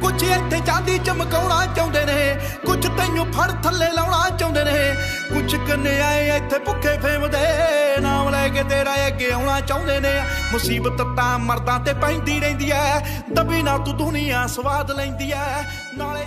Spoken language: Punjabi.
ਕੁਛ ਇੱਥੇ ਚਾਂਦੀ ਚਮਕਾਉਣਾ ਚਾਹੁੰਦੇ ਨੇ, ਕੁਛ ਤੈਨੂੰ ਫੜ ਥੱਲੇ ਲਾਉਣਾ ਚਾਹੁੰਦੇ ਨੇ। ਕੁਛ ਕੰਨਿਆਏ ਇੱਥੇ ਭੁੱਖੇ ਫੇਮਦੇ, ਨਾਮ ਲੈ ਕੇ ਤੇਰਾ ਅੱਗੇ ਆਉਣਾ ਚਾਹੁੰਦੇ ਨੇ। ਮੁਸੀਬਤ ਤਾਂ ਮਰਦਾਂ ਤੇ ਪੈਂਦੀ ਰਹਿੰਦੀ ਐ, ਦਬੀ ਨਾ ਤੂੰ ਦੁਨੀਆ ਸਵਾਦ ਲੈਂਦੀ ਐ। ਨਾਲੇ